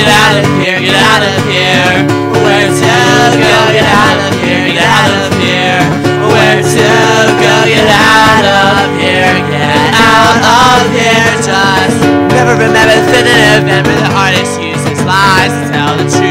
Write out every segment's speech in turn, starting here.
get out of here, get out of here. Where to go, get out of here, get out of here. Where to go, get out of here, get out of here. Just never remember the definitive, remember the artist uses lies to tell the truth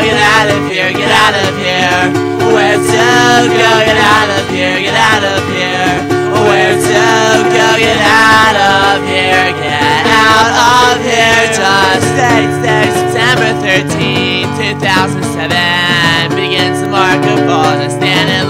Get out of here, get out of here. Where to go? Get out of here, get out of here. Where to go? Get out of here, get out of here. Just stay, stay. September 13, 2007 begins the mark of balls. I stand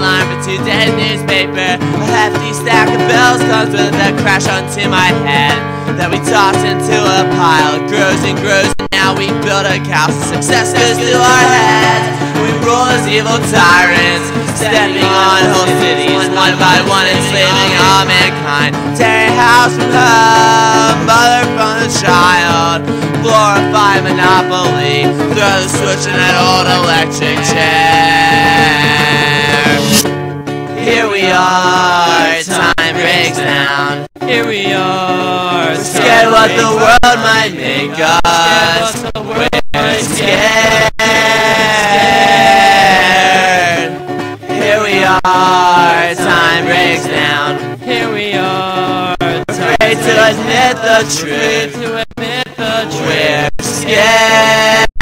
comes with a crash onto my head. That we toss into a pile. It grows and grows, and now we build a house. Success goes to our heads. We rule as evil tyrants, stepping on whole cities, one by one, enslaving all mankind. Tearing house from home, mother from the child. Glorify monopoly, throw the switch in that old electric chair. Breaks down. Here we are. Scared what the world might make us. We're scared. Here we are, time breaks down. Here we are. Afraid to admit the truth. To admit the truth. We're scared.